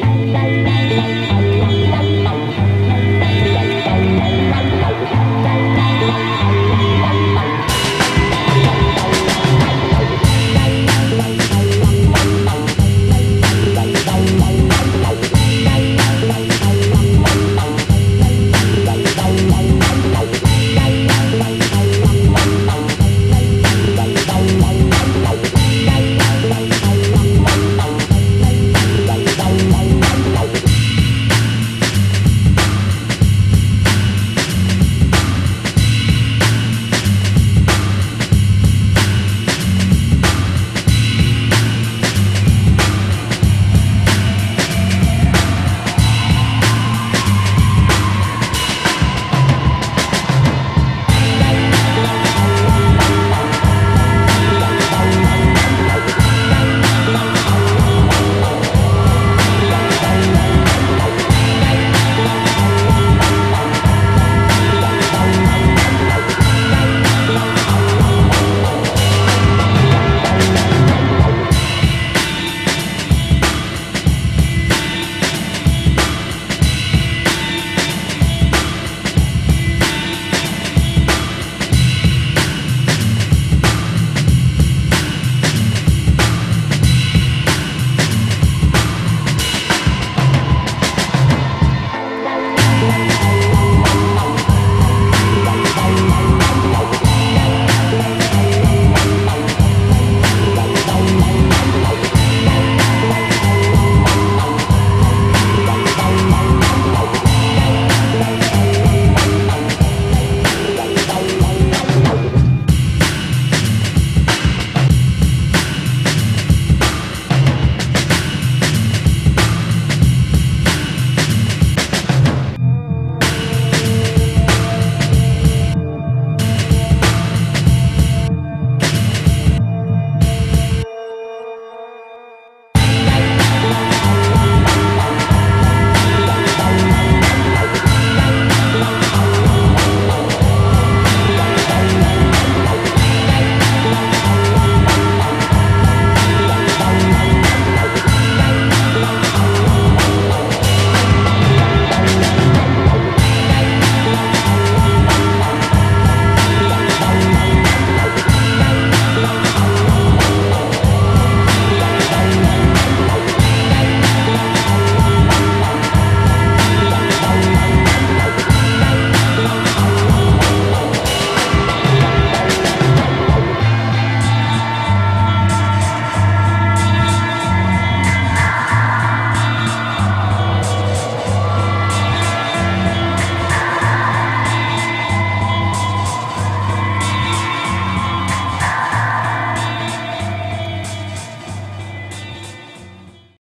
la la